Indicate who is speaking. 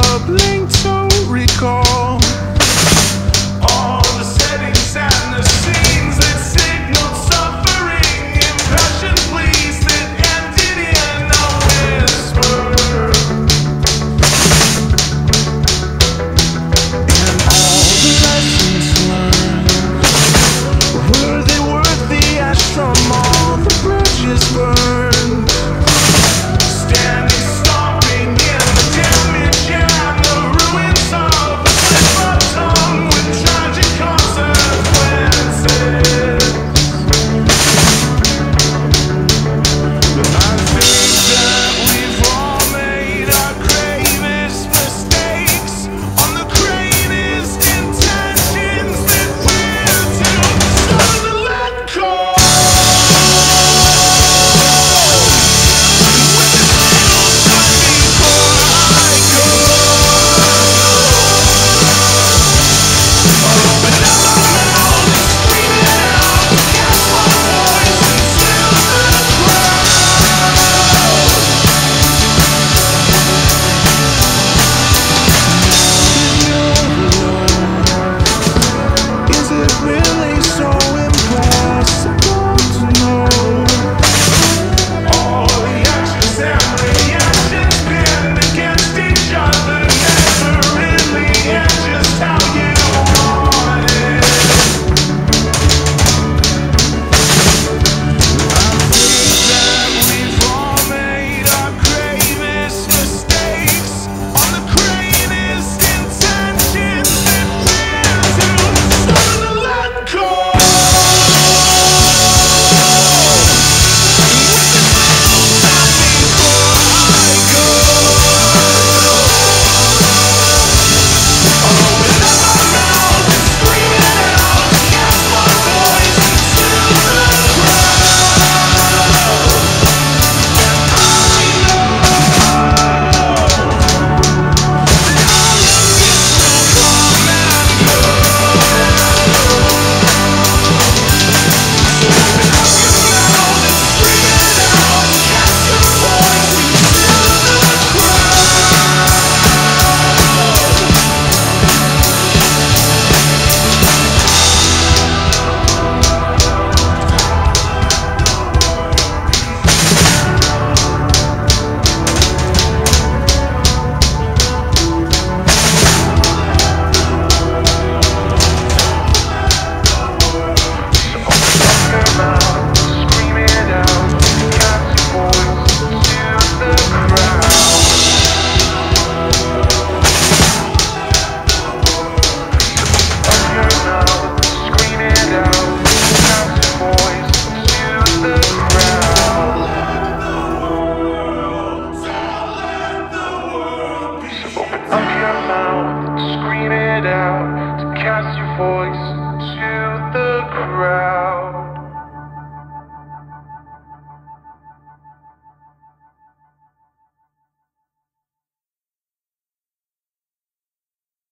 Speaker 1: troubling voice.